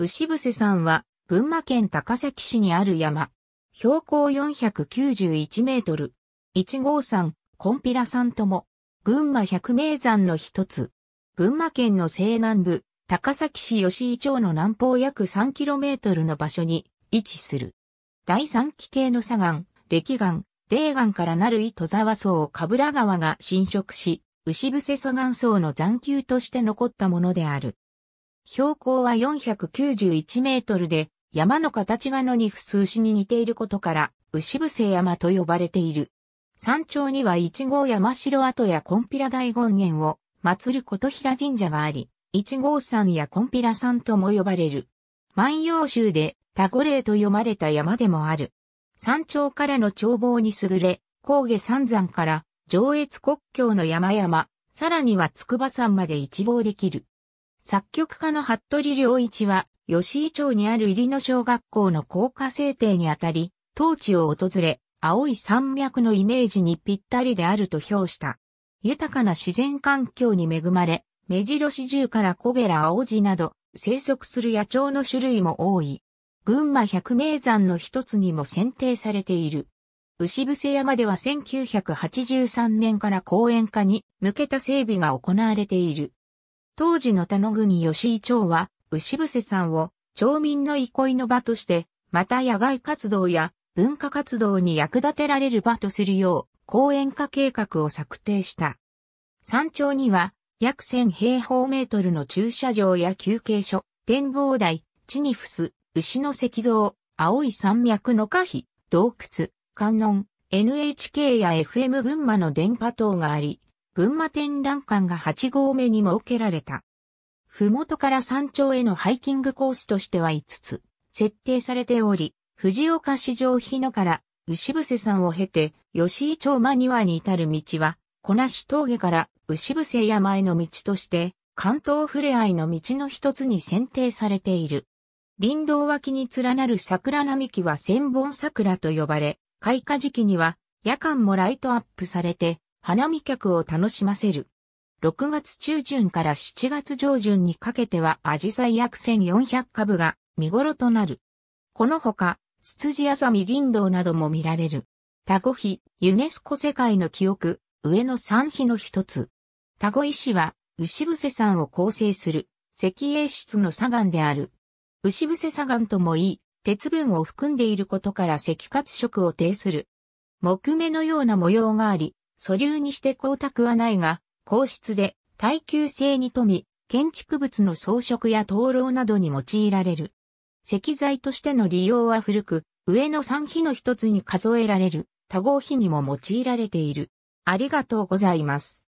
牛伏山は、群馬県高崎市にある山。標高491メートル。1号山、コンピラ山とも、群馬百名山の一つ。群馬県の西南部、高崎市吉井町の南方約 3km の場所に位置する。第三期系の砂岩、歴岩、泥岩からなる糸沢層を神楽川が侵食し、牛伏砂岩層の残丘として残ったものである。標高は491メートルで、山の形が野にふす牛に似ていることから、牛伏山と呼ばれている。山頂には一号山城跡やコンピラ大権現を祀る琴平神社があり、一号山やコンピラ山とも呼ばれる。万葉集でタゴレイと読まれた山でもある。山頂からの眺望に優れ、高下三山から上越国境の山々、さらには筑波山まで一望できる。作曲家の服部良一は、吉井町にある入野小学校の校歌制定にあたり、当地を訪れ、青い山脈のイメージにぴったりであると評した。豊かな自然環境に恵まれ、目白四十から小ゲラ青地など、生息する野鳥の種類も多い。群馬百名山の一つにも選定されている。牛伏山では1983年から公園化に向けた整備が行われている。当時の田野国吉井町は牛伏山を町民の憩いの場として、また野外活動や文化活動に役立てられる場とするよう公園化計画を策定した。山頂には約1000平方メートルの駐車場や休憩所、展望台、チニフス、牛の石像、青い山脈の可否、洞窟、観音、NHK や FM 群馬の電波塔があり、群馬展覧館が8号目に設けられた。ふもとから山頂へのハイキングコースとしては5つ設定されており、藤岡市場日野から牛伏山を経て吉井町間庭に至る道は、小梨峠から牛伏山への道として、関東ふれあいの道の一つに選定されている。林道脇に連なる桜並木は千本桜と呼ばれ、開花時期には夜間もライトアップされて花見客を楽しませる。6月中旬から7月上旬にかけてはアジサイ約1400株が見頃となる。このほか、ツツジアザミ林道なども見られる。タゴ碑、ユネスコ世界の記憶、上の三碑の一つ。タゴ石は、牛伏山を構成する、石英質の砂岩である。牛伏砂岩ともいい、鉄分を含んでいることから石活色を呈する。木目のような模様があり、素粒にして光沢はないが、硬質で耐久性に富み、建築物の装飾や灯籠などに用いられる。石材としての利用は古く、上の三比の一つに数えられる多合比にも用いられている。ありがとうございます。